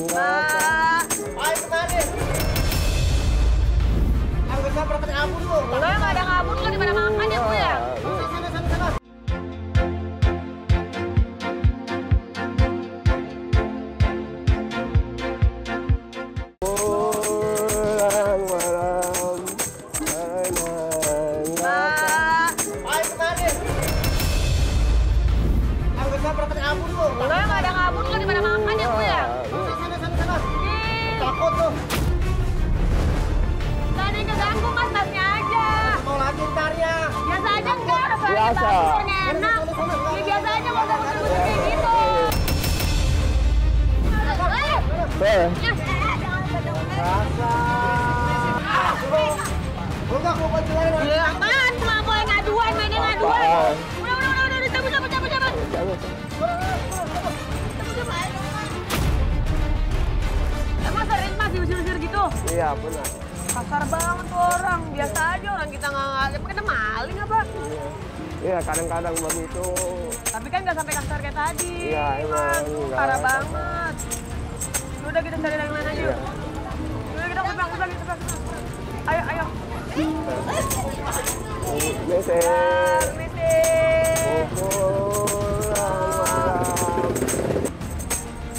Ayo kemari. Aku bisa berangkat kabur lu. Lo yang nggak ada kabur lo di mana makan ya bu ya? Biasa. enak. Ya biasa aja nggak usah muter-muter kayak gitu. Eh, Eh, ya, jangan pada Lu nggak mau baju lain? Ya apaan? Cuma boleh ngaduan, mainnya ngaduan. Apaan? Udah, udah, udah, udah, cabut, cabut, cabut, cabut. Emang sering mas diusir-usir gitu? Iya benar. Kasar banget tuh orang. Biasa aja orang kita nggak. Emang kita maling apa? Iya kadang-kadang begitu. Tapi kan nggak sampai kasar kayak tadi. Iya, emang nggak. Parah banget. Udah kita cari yang lain aja yuk. Iya. Udah kita pulang, pulang, pulang. Ayo, ayo. Pulang malam.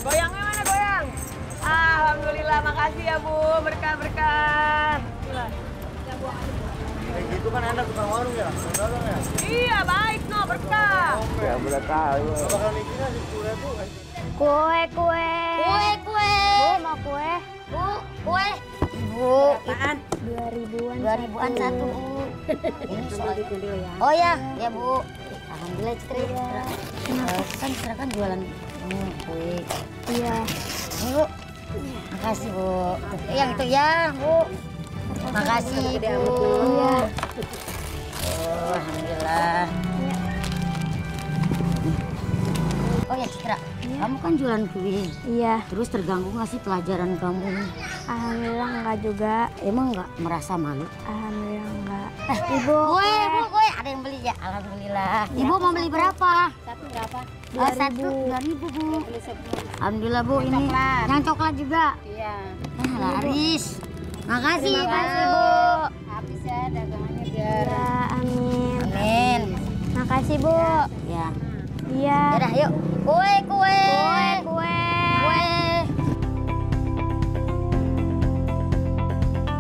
Goyangnya mana goyang? Alhamdulillah, makasih ya Bu, berkah-berkah. Kan anda tukang warung ya? Dagang ya? Iya, baik no, berkah. Ya. Bakal di kuliah tuh. Kue, kue. Kue, kue. Bu, mau kue? Bu, kue. Bu, Apaan? Dua ribuan. dua ribuan satu. Ini soal Oh ya, ya Bu. Alhamdulillah Citri. Eh, Kan Citra kan jualan hmm, kue. Iya. Bu. Makasih Bu. Yang itu ya Bu. Makasih Bu. Iya. Oh, Alhamdulillah. Oh ya Citra, kamu kan jualan kue. Iya. Terus terganggu nggak sih pelajaran kamu? Alhamdulillah enggak juga. Emang nggak merasa malu? Alhamdulillah enggak. Eh, Ibu. Kue, Bu, kue. Ada yang beli ya? Alhamdulillah. Ibu mau beli berapa? Satu berapa? Oh, satu, dua ribu, Bu. Alhamdulillah, Bu. Ini yang coklat juga. Iya. Eh, laris. Makasih, Terima Bu. kasih, Bu. Habis ya dagangannya biar. Ya, amin. Amin. Makasih, Bu. Ya. Iya. Yaudah, yuk. Kue, kue. Kue, kue. Kue.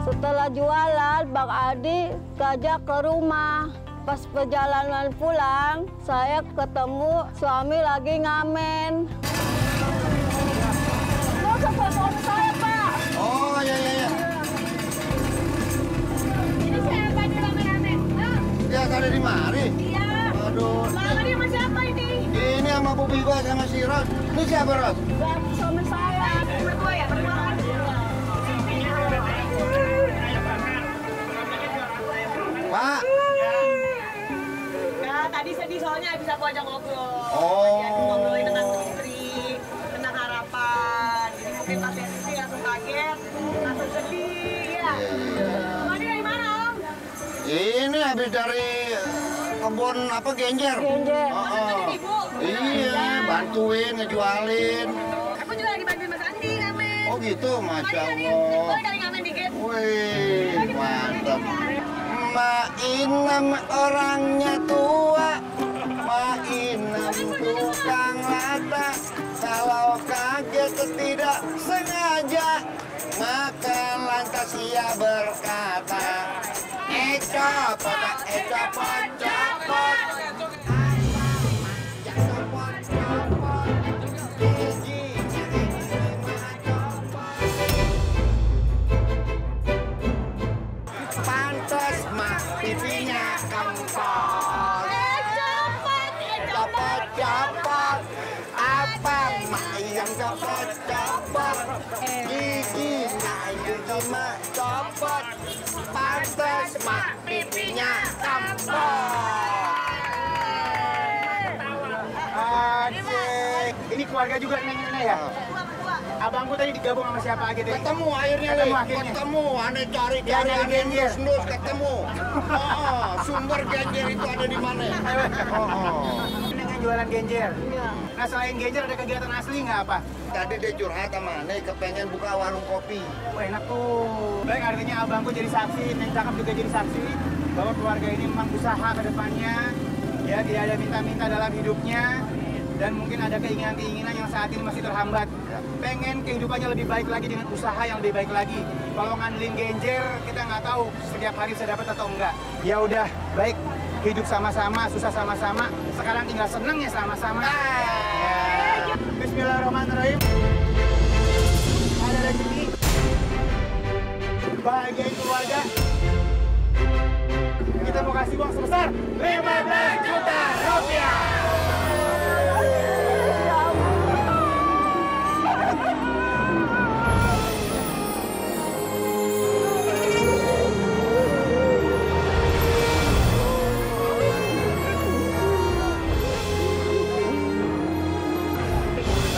Setelah jualan, Bang Adi ngajak ke rumah. Pas perjalanan pulang, saya ketemu suami lagi ngamen. Ada di mari. Iya. Aduh. Lama dia sama siapa ini? Ini sama Bu Biba sama si Ros. Ini siapa Ros? Suami saya. Berdua ya, berdua. Pak. Ya, tadi sedih soalnya bisa aku ajak ngobrol. Oh. Jadi ngobrolin tentang istri, tentang harapan. Jadi mungkin pas istri langsung kaget, langsung sedih. Ya. Om Adi dari mana, Om? Ini habis dari kebun apa genjer. Genjer. Oh, oh. Iya, bantuin ngejualin. Aku juga lagi bantuin Mas Andi ngamen. Oh gitu, masya Allah. boleh kali ngamen dikit. Wih, mantap. Mak Inem orangnya tua, Mak Inem tukang lata. Kalau kaget tidak sengaja, maka lantas ia berkata, Eh copot, eh copot, Mah pipinya. Asik. Ini keluarga juga ini ya. Abangku tadi digabung sama siapa gitu ya? Ketemu akhirnya Ketemu akhirnya. ketemu. Anda cari Ya, cari dari anda Genjer. nus nus ketemu. Oh, sumber genjer itu ada di mana? Oh, oh. Jualan genjer. Nah selain genjer ada kegiatan asli nggak apa? Tadi dia curhat sama aneh, kepengen buka warung kopi. Wah enak tuh. Baik artinya abangku jadi saksi, Neng Cakep juga jadi saksi bahwa keluarga ini memang usaha ke depannya. Ya dia ada minta-minta dalam hidupnya dan mungkin ada keinginan-keinginan yang saat ini masih terhambat. Pengen kehidupannya lebih baik lagi dengan usaha yang lebih baik lagi. Kalau ngandelin genjer kita nggak tahu setiap hari bisa dapat atau enggak. Ya udah baik hidup sama-sama, susah sama-sama. Sekarang tinggal seneng ya sama-sama. Ya. Bismillahirrahmanirrahim. Ada rezeki. Bahagiain keluarga. Kita mau kasih uang sebesar 15 juta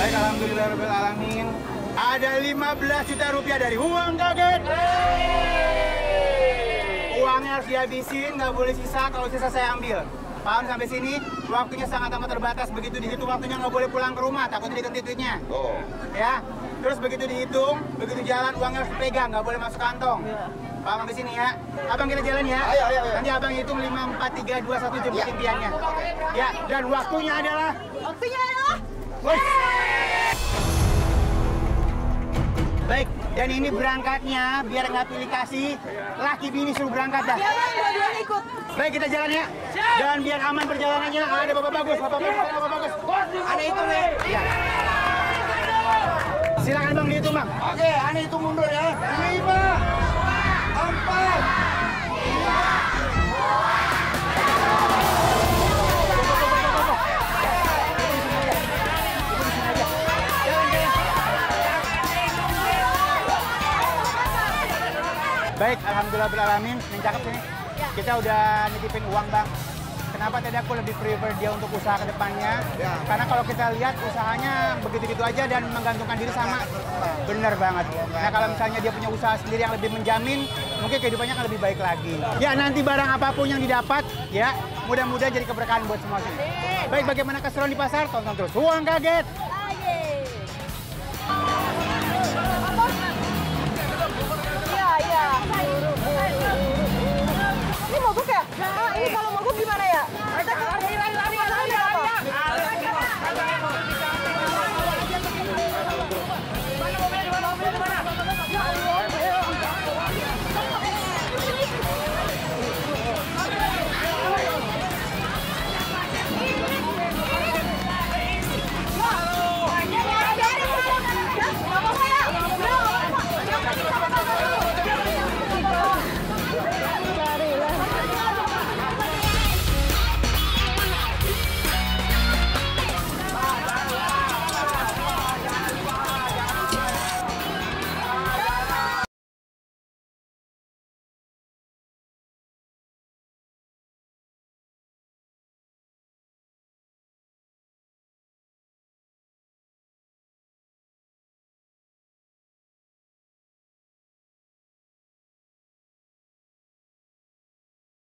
Baik, Alhamdulillah Rabbil Alamin. Ada 15 juta rupiah dari uang kaget. Uangnya harus dihabisin, nggak boleh sisa. Kalau sisa saya ambil. Paham sampai sini? Waktunya sangat amat terbatas. Begitu dihitung waktunya nggak boleh pulang ke rumah. Takutnya diganti duitnya. Oh. Ya. Terus begitu dihitung, begitu jalan uangnya harus dipegang, nggak boleh masuk kantong. Paham sampai sini ya? Abang kita jalan ya. Ayo, ayo, ayo. Nanti abang hitung 5, 4, 3, 2, 1 jemput impiannya. Ya, dan waktunya adalah Waktunya adalah Woi. Dan ini berangkatnya biar nggak pilih kasih, laki bini suruh berangkat dah. Baik, kita jalan ya. Dan biar aman perjalanannya, ada bapak bagus, bapak bagus, bapak bagus. Ada itu nih. Ya. Silakan bang dihitung bang. Oke, aneh itu mundur ya. Lima, empat, Baik, alhamdulillah beralamin. Yang cakep sini. Kita udah nitipin uang bang. Kenapa tadi aku lebih prefer dia untuk usaha ke depannya? Ya. Karena kalau kita lihat usahanya begitu-gitu aja dan menggantungkan diri sama. Bener banget. Nah kalau misalnya dia punya usaha sendiri yang lebih menjamin, mungkin kehidupannya akan lebih baik lagi. Ya nanti barang apa pun yang didapat, ya mudah-mudahan jadi keberkahan buat semua sini. Baik, bagaimana keseruan di pasar? Tonton terus. Uang kaget.